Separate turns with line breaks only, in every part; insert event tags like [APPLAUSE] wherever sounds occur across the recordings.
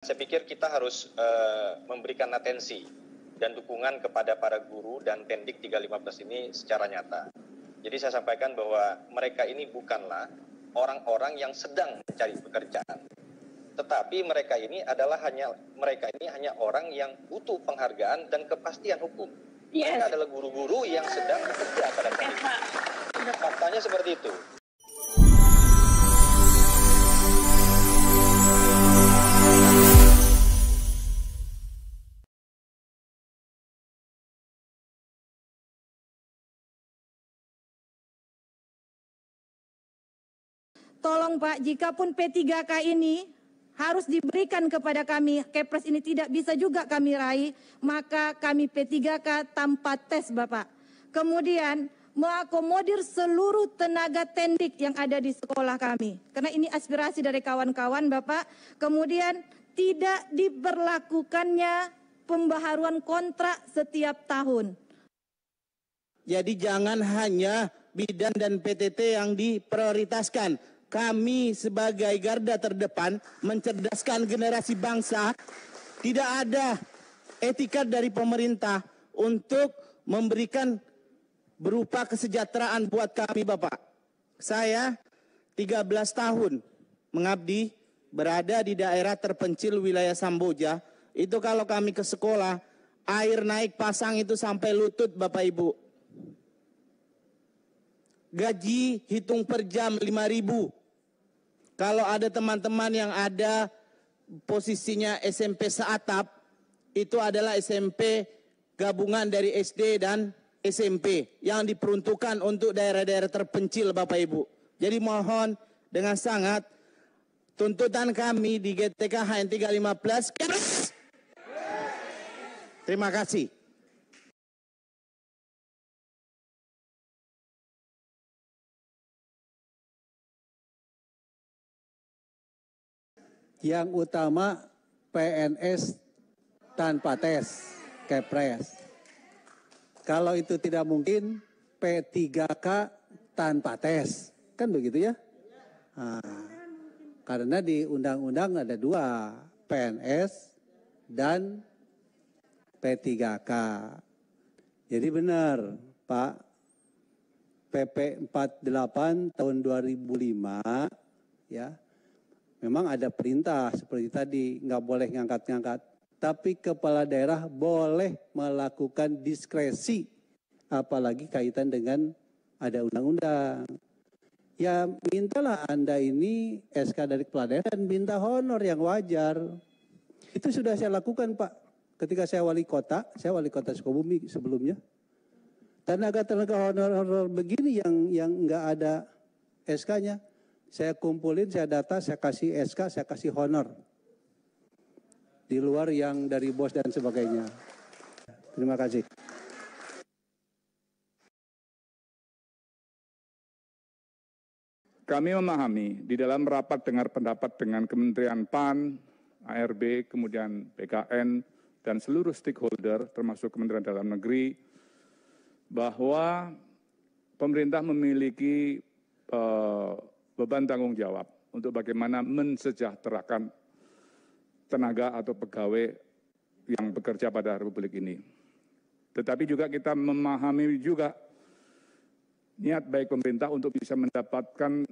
Saya pikir kita harus uh, memberikan atensi dan dukungan kepada para guru dan Tendik 315 ini secara nyata. Jadi saya sampaikan bahwa mereka ini bukanlah orang-orang yang sedang mencari pekerjaan. Tetapi mereka ini adalah hanya mereka ini hanya orang yang butuh penghargaan dan kepastian hukum. Yes. Mereka adalah guru-guru yang sedang bekerja pada saat ini. Faktanya seperti itu.
Tolong Pak, jika pun P3K ini harus diberikan kepada kami, Kepres ini tidak bisa juga kami raih, maka kami P3K tanpa tes Bapak. Kemudian mengakomodir seluruh tenaga tendik yang ada di sekolah kami. Karena ini aspirasi dari kawan-kawan Bapak. Kemudian tidak diberlakukannya pembaharuan kontrak setiap tahun.
Jadi jangan hanya bidan dan PTT yang diprioritaskan, kami sebagai garda terdepan mencerdaskan generasi bangsa. Tidak ada etika dari pemerintah untuk memberikan berupa kesejahteraan buat kami Bapak. Saya 13 tahun mengabdi berada di daerah terpencil wilayah Samboja. Itu kalau kami ke sekolah, air naik pasang itu sampai lutut Bapak Ibu. Gaji hitung per jam 5 ribu. Kalau ada teman-teman yang ada posisinya SMP seatap, itu adalah SMP gabungan dari SD dan SMP yang diperuntukkan untuk daerah-daerah terpencil Bapak Ibu. Jadi mohon dengan sangat tuntutan kami di GTK HN 315 Terima kasih.
Yang utama PNS tanpa tes, kepres. Kalau itu tidak mungkin, P3K tanpa tes. Kan begitu ya? Nah, karena di undang-undang ada dua, PNS dan P3K. Jadi benar, Pak, PP 48 tahun 2005 ya Memang ada perintah seperti tadi, nggak boleh ngangkat-ngangkat. Tapi kepala daerah boleh melakukan diskresi, apalagi kaitan dengan ada undang-undang. Ya mintalah Anda ini SK dari kepala daerah dan minta honor yang wajar. Itu sudah saya lakukan Pak. Ketika saya wali kota, saya wali kota Sukabumi sebelumnya. Tenaga-tenaga honor-honor begini yang yang nggak ada SK-nya, saya kumpulin, saya data, saya kasih SK, saya kasih honor. Di luar yang dari bos dan sebagainya. Terima kasih.
Kami memahami di dalam rapat dengar pendapat dengan Kementerian PAN, ARB, kemudian PKN, dan seluruh stakeholder termasuk Kementerian Dalam Negeri, bahwa pemerintah memiliki uh, beban tanggung jawab untuk bagaimana mensejahterakan tenaga atau pegawai yang bekerja pada Republik ini. Tetapi juga kita memahami juga niat baik pemerintah untuk bisa mendapatkan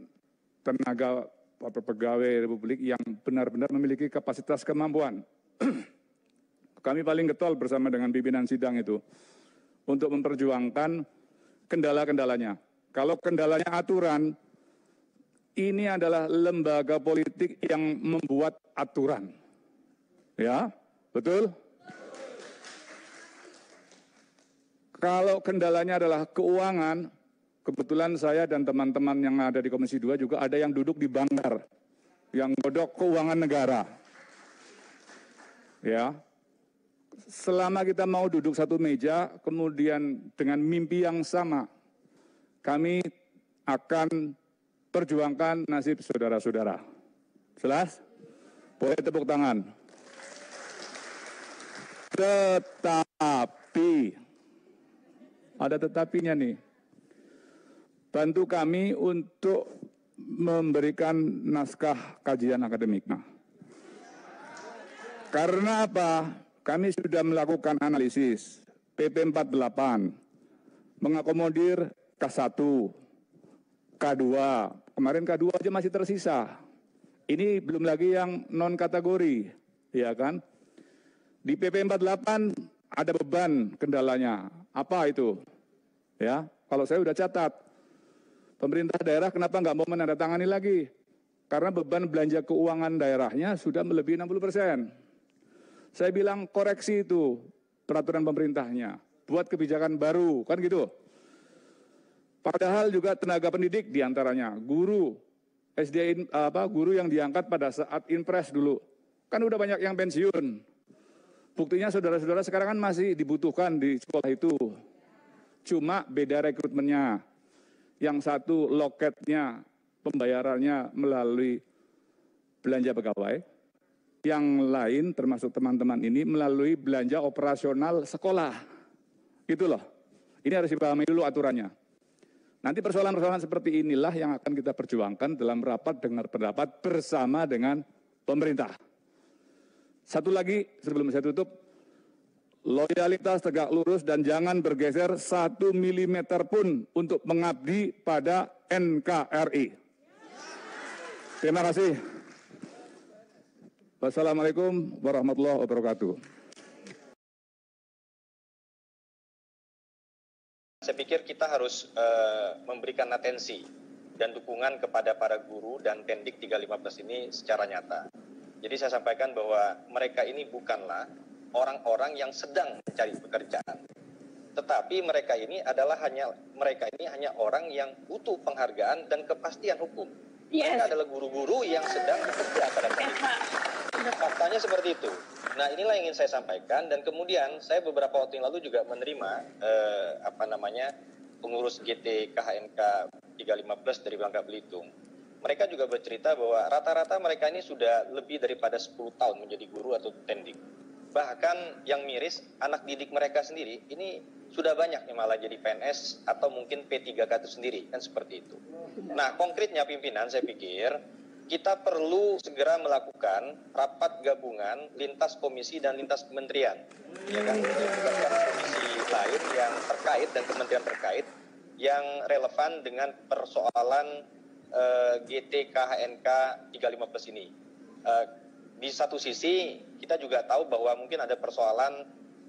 tenaga atau pegawai Republik yang benar-benar memiliki kapasitas kemampuan. [CLEARS THROAT] Kami paling getol bersama dengan pimpinan sidang itu untuk memperjuangkan kendala-kendalanya. Kalau kendalanya aturan, ini adalah lembaga politik yang membuat aturan. Ya, betul? Kalau kendalanya adalah keuangan, kebetulan saya dan teman-teman yang ada di Komisi 2 juga ada yang duduk di banggar, yang godok keuangan negara. Ya, selama kita mau duduk satu meja, kemudian dengan mimpi yang sama, kami akan perjuangkan nasib saudara-saudara. Jelas? Boleh tepuk tangan. Tetapi, ada tetapinya nih. Bantu kami untuk memberikan naskah kajian akademik. Nah, Karena apa? Kami sudah melakukan analisis PP 48 mengakomodir K1, K2, kemarin K2 aja masih tersisa. Ini belum lagi yang non kategori, ya kan? Di PP 48 ada beban kendalanya. Apa itu? Ya, kalau saya sudah catat, pemerintah daerah kenapa nggak mau menandatangani lagi? Karena beban belanja keuangan daerahnya sudah melebihi 60 persen. Saya bilang koreksi itu peraturan pemerintahnya, buat kebijakan baru, kan gitu. Padahal juga tenaga pendidik di antaranya, guru, SD apa guru yang diangkat pada saat impres dulu, kan udah banyak yang pensiun. Buktinya saudara-saudara sekarang kan masih dibutuhkan di sekolah itu. Cuma beda rekrutmennya. Yang satu loketnya, pembayarannya melalui belanja pegawai, yang lain termasuk teman-teman ini melalui belanja operasional sekolah. Gitu loh. Ini harus dipahami dulu aturannya. Nanti persoalan-persoalan seperti inilah yang akan kita perjuangkan dalam rapat dengar pendapat bersama dengan pemerintah. Satu lagi sebelum saya tutup, loyalitas tegak lurus dan jangan bergeser satu milimeter pun untuk mengabdi pada NKRI. Terima kasih. Wassalamualaikum warahmatullahi wabarakatuh.
Saya pikir kita harus uh, memberikan atensi dan dukungan kepada para guru dan tendik 315 ini secara nyata. Jadi saya sampaikan bahwa mereka ini bukanlah orang-orang yang sedang mencari pekerjaan. Tetapi mereka ini adalah hanya mereka ini hanya orang yang butuh penghargaan dan kepastian hukum. Yes. Mereka adalah guru-guru yang sedang bekerja pada saat ini. Faktanya seperti itu. Nah inilah yang ingin saya sampaikan dan kemudian saya beberapa waktu yang lalu juga menerima eh, apa namanya pengurus GT KHNK 315 dari Bangka Belitung. Mereka juga bercerita bahwa rata-rata mereka ini sudah lebih daripada 10 tahun menjadi guru atau tendik. Bahkan yang miris anak didik mereka sendiri ini sudah banyak yang malah jadi PNS atau mungkin P3K itu sendiri kan seperti itu. Nah konkretnya pimpinan saya pikir kita perlu segera melakukan rapat gabungan lintas komisi dan lintas kementerian. Ya kan, komisi lain yang terkait dan kementerian terkait yang relevan dengan persoalan uh, GT KHNK 315 ini. Uh, di satu sisi kita juga tahu bahwa mungkin ada persoalan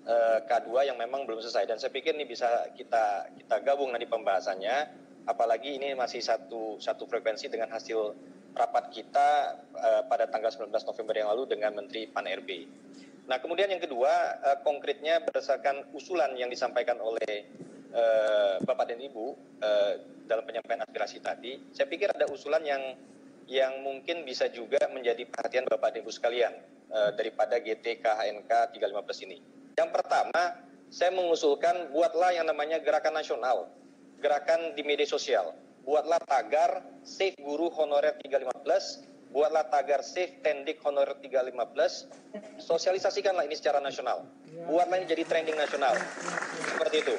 eh, K2 yang memang belum selesai dan saya pikir ini bisa kita kita gabung nanti pembahasannya apalagi ini masih satu satu frekuensi dengan hasil rapat kita uh, pada tanggal 19 November yang lalu dengan Menteri Pan RB. Nah, kemudian yang kedua, uh, konkretnya berdasarkan usulan yang disampaikan oleh uh, Bapak dan Ibu uh, dalam penyampaian aspirasi tadi, saya pikir ada usulan yang yang mungkin bisa juga menjadi perhatian Bapak dan Ibu sekalian uh, daripada GT KHNK 315 ini. Yang pertama, saya mengusulkan buatlah yang namanya gerakan nasional, gerakan di media sosial buatlah tagar Save Guru Honorer 315, buatlah tagar Save Tendik Honorer 315, sosialisasikanlah ini secara nasional. Buatlah ini jadi trending nasional. Seperti itu.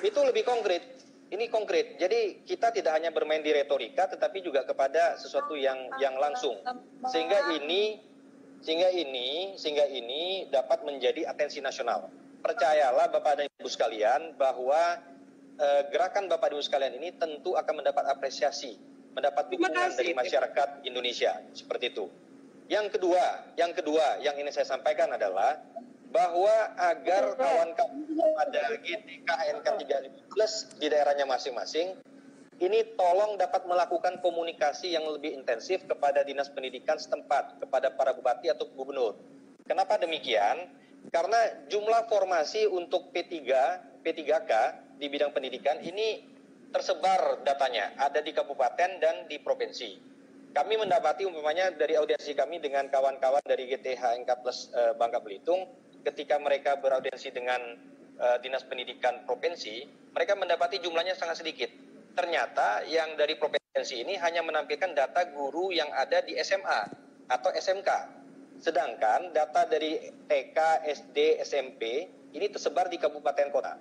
Itu lebih konkret. Ini konkret. Jadi kita tidak hanya bermain di retorika tetapi juga kepada sesuatu yang yang langsung. Sehingga ini sehingga ini sehingga ini dapat menjadi atensi nasional. Percayalah Bapak dan Ibu sekalian bahwa uh, gerakan Bapak Ibu sekalian ini tentu akan mendapat apresiasi, mendapat dukungan dari masyarakat Indonesia seperti itu. Yang kedua, yang kedua yang ini saya sampaikan adalah bahwa agar kawan-kawan pada GTKNK 315 di daerahnya masing-masing ini tolong dapat melakukan komunikasi yang lebih intensif kepada dinas pendidikan setempat, kepada para bupati atau gubernur. Kenapa demikian? Karena jumlah formasi untuk P3, P3K di bidang pendidikan ini tersebar datanya, ada di kabupaten dan di provinsi. Kami mendapati umpamanya dari audiensi kami dengan kawan-kawan dari GTHNK Plus e, Bangka Belitung, ketika mereka beraudiensi dengan e, Dinas Pendidikan Provinsi, mereka mendapati jumlahnya sangat sedikit. Ternyata yang dari provinsi ini hanya menampilkan data guru yang ada di SMA atau SMK. Sedangkan data dari TK, SD, SMP ini tersebar di kabupaten kota.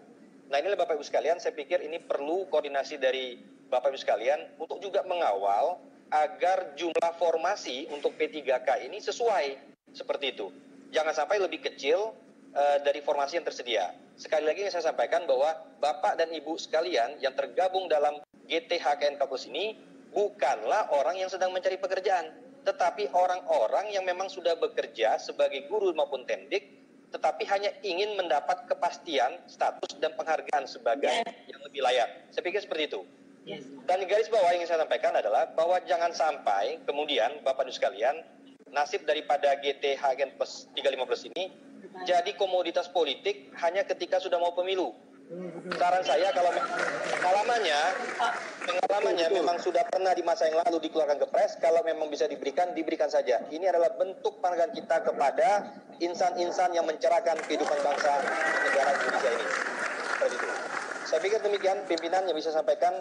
Nah inilah Bapak Ibu sekalian, saya pikir ini perlu koordinasi dari Bapak Ibu sekalian untuk juga mengawal agar jumlah formasi untuk P3K ini sesuai seperti itu. jangan sampai lebih kecil uh, dari formasi yang tersedia. Sekali lagi yang saya sampaikan bahwa Bapak dan Ibu sekalian yang tergabung dalam GTHKN Kampus ini bukanlah orang yang sedang mencari pekerjaan, tetapi orang-orang yang memang sudah bekerja sebagai guru maupun tendik, tetapi hanya ingin mendapat kepastian status dan penghargaan sebagai yang lebih layak. Saya pikir seperti itu. Dan garis bawah yang saya sampaikan adalah bahwa jangan sampai kemudian Bapak Ibu sekalian nasib daripada GT Hagen plus 35 plus ini jadi komoditas politik hanya ketika sudah mau pemilu. Saran saya kalau pengalamannya pengalamannya memang sudah pernah di masa yang lalu dikeluarkan ke pres, kalau memang bisa diberikan, diberikan saja. Ini adalah bentuk penghargaan kita kepada insan-insan yang mencerahkan kehidupan bangsa negara Indonesia ini. Seperti. Saya pikir demikian pimpinan yang bisa sampaikan